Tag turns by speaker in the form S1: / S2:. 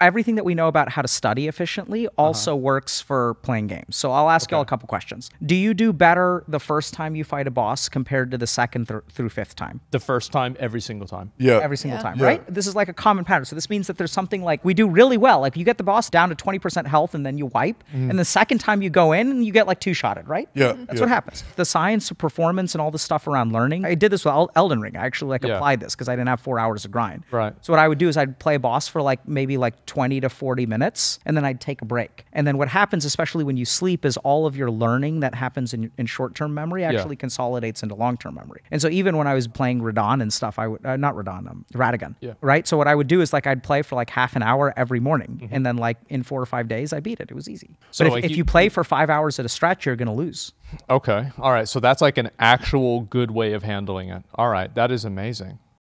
S1: everything that we know about how to study efficiently also uh-huh. works for playing games. So I'll ask y'all a couple questions. Do you do better the first time you fight a boss compared to the second th- through fifth time?
S2: The first time, every single time.
S3: Yeah.
S1: every single
S4: Yeah.
S1: time,
S3: Yeah.
S1: right? This is like a common pattern. So this means that there's something like we do really well. Like you get the boss down to 20% health and then you wipe. Mm. And the second time you go in, you get like two shotted, right?
S3: Yeah,
S1: That's
S3: yeah.
S1: what happens. The science of performance and all the stuff around learning. I did this with Elden Ring. I actually like
S2: Yeah.
S1: applied this because I didn't have four hours of grind.
S2: Right.
S1: So what I would do is I'd play a boss for like maybe like 20 to 40 minutes and then I'd take a break. And then what happens, especially when you sleep, is all of your learning that happens in, in short-term memory actually consolidates into long-term memory. And so even when I was playing Radahn and stuff, I would, uh, not Radahn, um, Radagon.
S2: Yeah.
S1: Right. So what I would do is like I'd play for like half an hour every morning
S2: Mm-hmm.
S1: and then like in four or five days I beat it. It was easy.
S2: So,
S1: but if,
S2: like,
S1: if
S2: you-
S1: you play for five hours at a stretch, you're going to lose.
S2: Okay. All right. So that's like an actual good way of handling it. All right. That is amazing.